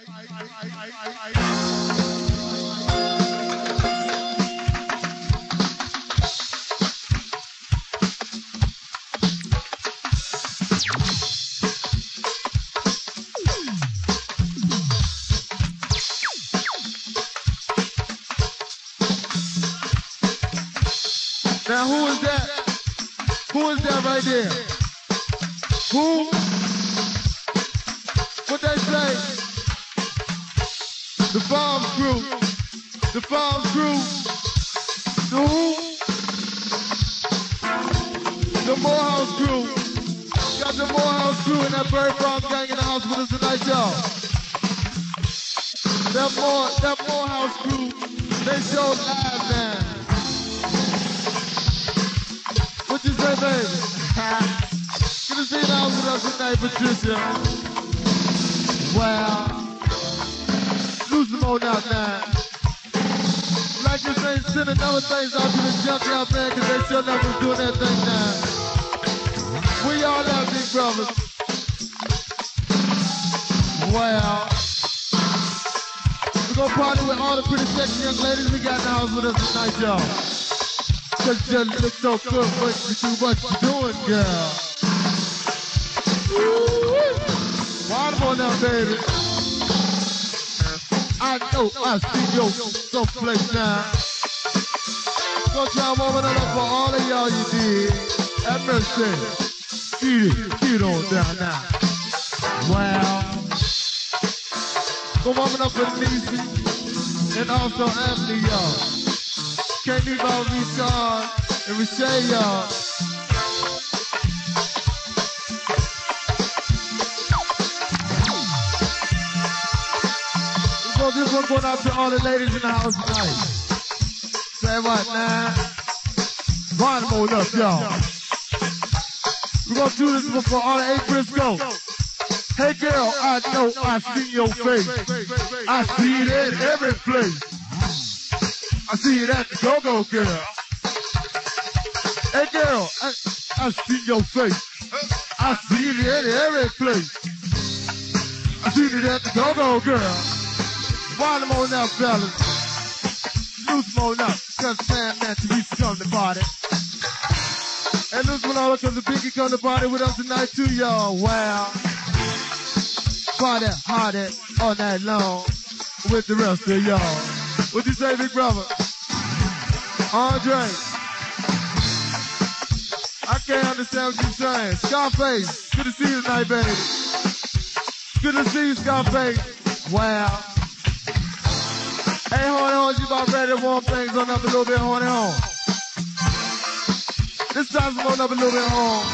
Now who is that? Who is that right there? Who? What they say? The bomb crew. The bomb crew. The who? The Morehouse crew. Got the Morehouse crew and that Barry Farm gang in the house with us tonight, y'all. That More, that Morehouse crew, they show live man. What you say, baby? Good to see you out with us tonight, Patricia. Well, lose them on out now. Like you say, send another things out to the junkyard man, cause they sure never doing that thing now. We all love big brothers. Well, we're gonna party with all the pretty sexy young ladies we got in the house with us tonight, y'all. Cause you look so good, what you do, what you doing, girl. Wind on now, baby. I know I see your someplace now. Warming it up for all of y'all you did. Have mercy. Get it, get on down now. Wow. Go warming up for Niecy and also Anthony, y'all. Can't leave out Richard and Richelle, y'all. So this one going out to all the ladies in the house tonight. Say what now? Them up, y'all. We're gonna do this one for all the eight Briscoe. Hey girl, I know I see your face. I see it in every place. I see it at the go-go girl. Hey girl, I, I see your face. I see it in every place. I see it at the go-go girl. Them on out, fellas. Loose on up, cause Sam used to come to party. And loose all cause the biggie come to party with us tonight too, y'all. Wow. Party hardy all night long with the rest of y'all. What you say, big brother? Andre. I can't understand what you're saying. Scarface, good to see you tonight, baby. Good to see you, Scarface. Wow. Hey, horny horns, you about ready to warm things on up a little bit, horny horn. This time's going up a little bit home.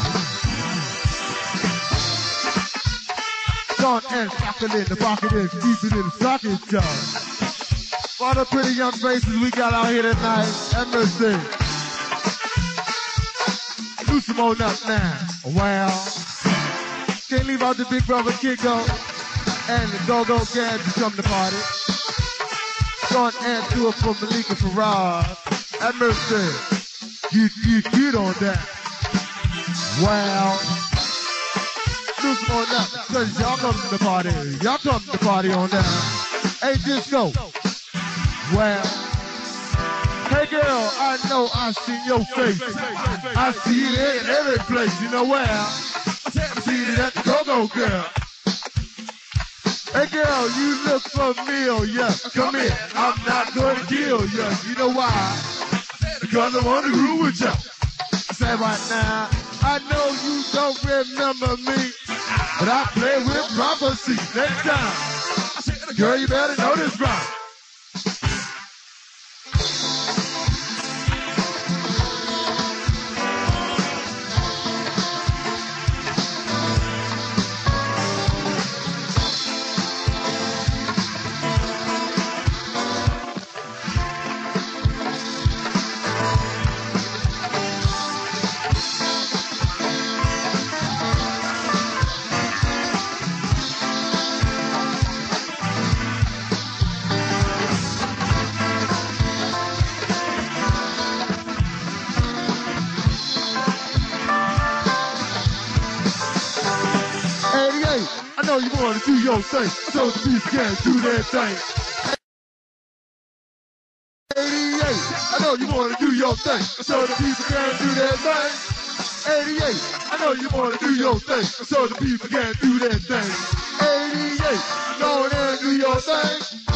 Gone and socket in the pocket is deep in the socket, y'all. All the pretty young faces we got out here tonight. Have. Do some more up now. Well, can't leave out the big brother Kiko and the go-go gang to come to party. Do it for Malika Farad. Have mercy. Get, get, get on that. Well, do some on that, cause y'all come to the party. Y'all come to the party on that. Hey, disco. Wow. hey girl, I know I see your face. I see it in every place. You know where? I see it at the go-go girl. Hey girl, you look familiar. Come here, I'm not gonna kill you. You know why? Because I wanna groove with you. I say right now, I know you don't remember me, but I play with prophecy. Next time, girl, you better know this right. Your thing. So the people can do their thing. 88, I know you wanna do your thing. So the people can't do their thing. 88, I know you wanna do your thing. So the people can't do their thing. 88, go and do your thing.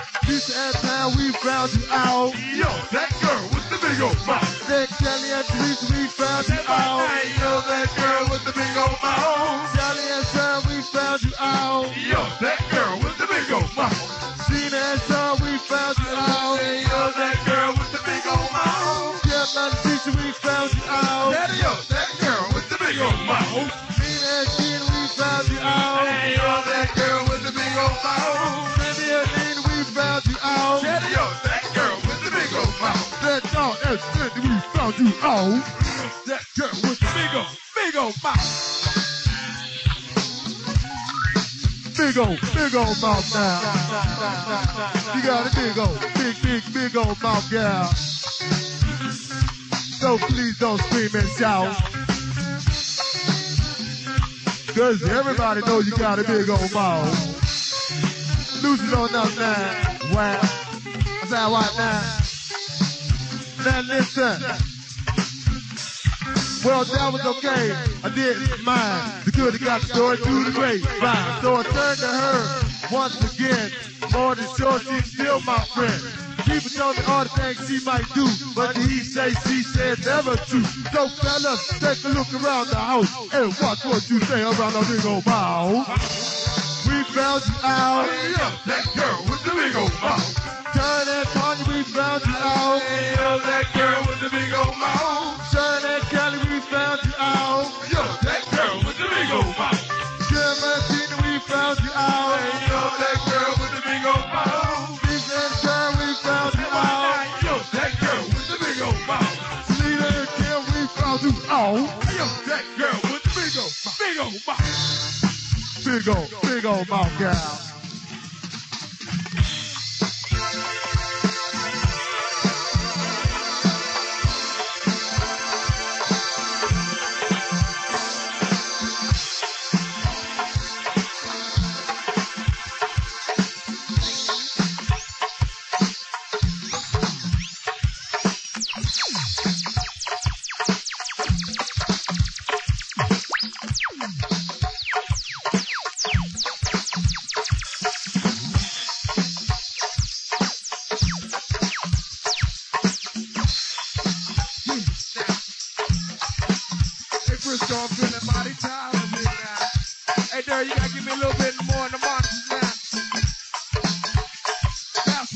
This ass time we found you out. Yo, that girl with the big old mouth. That Kelly and Denise, we found you out. Yo, that girl with the big old mouth. Kelly and Sam, we found you out. Yo, that a big old big, big, big old mouth. Yeah. So please don't scream and shout. Cause everybody knows you got a big old mouth. Losing on up now. Wow. I said, what now? Now listen. Well, that was okay. I did mine. The good got the story through the grapevine. So I turned to her once again. More than sure she's still my friend. People tell me all the things she might do, but he say, she said never true. So fellas, take a look around the house and watch what you say around the big old mouth. We found you out. Yo, that girl with the big old mouth. Out. Hey, yo, that girl with the big old mouth. Kelly, we found you out. Yo, that girl with the big old mouth. We found you out. Yo, that girl with the big old mouth. Lisa and Sharon, we found you out. Yo, that girl with the big old mouth. And we found you out. Yo, that girl with the big old, big old mouth. Big old, big old mouth gal.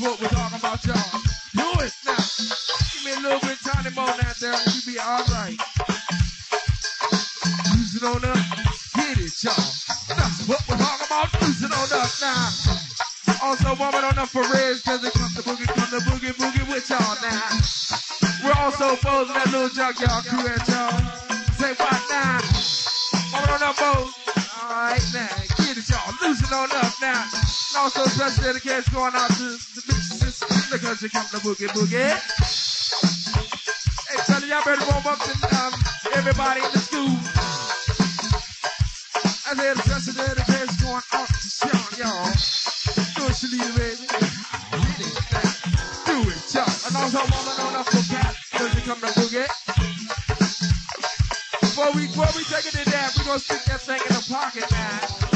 What we're talking about, y'all. Do it now. Give me a little bit tiny more now, and you be alright. Lose it on up, get it, y'all. That's what we're talking about. Lose it on up now. Also, woman on up for Reds, cause it comes to boogie, come to boogie, boogie with y'all now. We're also posing that little junkyard crew at y'all. Say what now? Woman on up, boat. Alright now, Loosen on up now. And also, special dedication going out to the bitches the country, come to boogie, boogie. Hey, tell y'all better warm up and um, everybody in the school. I said, special dedication going out to Sean, y'all. Do it, Shalita, baby. Do it, y'all. And also, woman on up for Pat, cause they come to boogie. Before we, before we take it to that, we gonna stick that thing in the pocket, man.